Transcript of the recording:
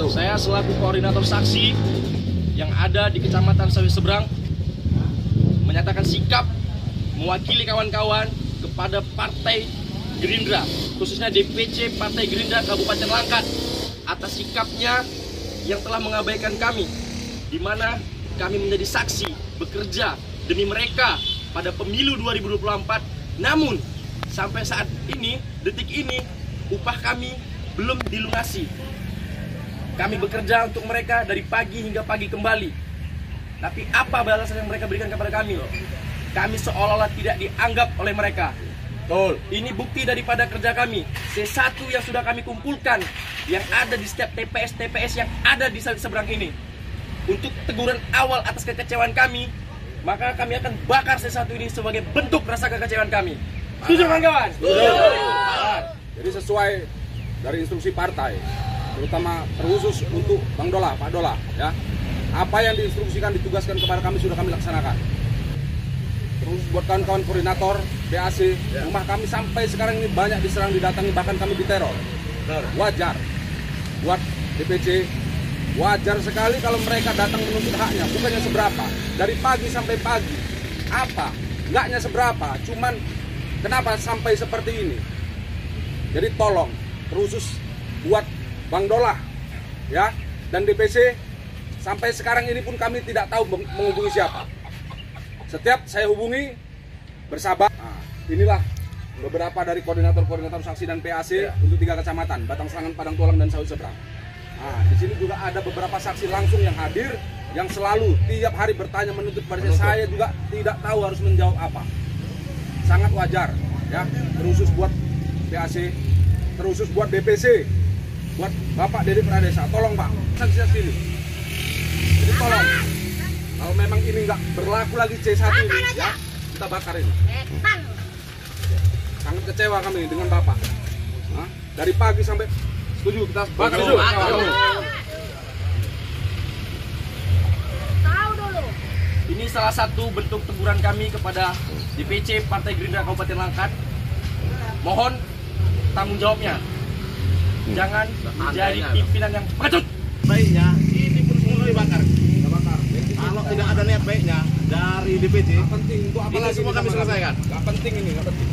Satu. Saya selaku koordinator saksi yang ada di Kecamatan Sawi Seberang menyatakan sikap mewakili kawan-kawan kepada Partai Gerindra, khususnya DPC Partai Gerindra Kabupaten Langkat atas sikapnya yang telah mengabaikan kami, di mana kami menjadi saksi bekerja demi mereka pada pemilu 2024. Namun sampai saat ini, detik ini, upah kami belum dilunasi. Kami bekerja untuk mereka dari pagi hingga pagi kembali. Tapi apa balasan yang mereka berikan kepada kami? Kami seolah-olah tidak dianggap oleh mereka. Betul. Ini bukti daripada kerja kami. C1 yang sudah kami kumpulkan yang ada di setiap TPS-TPS yang ada di seberang ini. Untuk teguran awal atas kekecewaan kami, maka kami akan bakar C1 ini sebagai bentuk rasa kekecewaan kami. Setuju kawan-kawan? Jadi sesuai dari instruksi partai, terutama terkhusus untuk Bang Dola, Pak Dola, ya. Apa yang diinstruksikan, ditugaskan kepada kami sudah kami laksanakan. Terus buat kawan-kawan koordinator BAC, rumah kami sampai sekarang ini banyak diserang, didatangi, bahkan kami diteror. Wajar. Buat DPC, wajar sekali kalau mereka datang menuntut haknya, bukannya seberapa. Dari pagi sampai pagi. Apa? Enggaknya seberapa, cuman kenapa sampai seperti ini? Jadi tolong, terusus buat Bang Dolah, ya, dan DPC sampai sekarang ini pun kami tidak tahu meng- menghubungi siapa. Setiap saya hubungi bersabar. Nah, inilah beberapa dari koordinator-koordinator saksi dan PAC untuk tiga kecamatan, Batang Serangan, Padang Tulang, dan Sawi Seberang. Nah, di sini juga ada beberapa saksi langsung yang hadir, yang selalu tiap hari bertanya menuntut pada saya. Saya juga tidak tahu harus menjawab apa. Sangat wajar, ya, terusus buat PAC, terusus buat DPC, buat Bapak Dedi Pradesa. Tolong Pak, saksi-saksi ini. Jadi tolong, kalau memang ini nggak berlaku lagi C1 ini, ya, kita bakar ini. Sangat kecewa kami dengan Bapak. Hah? Dari pagi sampai setuju kita bakar Setuju. Ini salah satu bentuk teguran kami kepada DPC Partai Gerindra Kabupaten Langkat. Mohon tanggung jawabnya. Jangan menjadi pimpinan yang pengecut. baiknya ini pun semua dibakar. Kalau tidak ada niat baiknya dari DPC, penting untuk apa Ini lagi semua kami selesaikan. Nggak penting ini, nggak penting.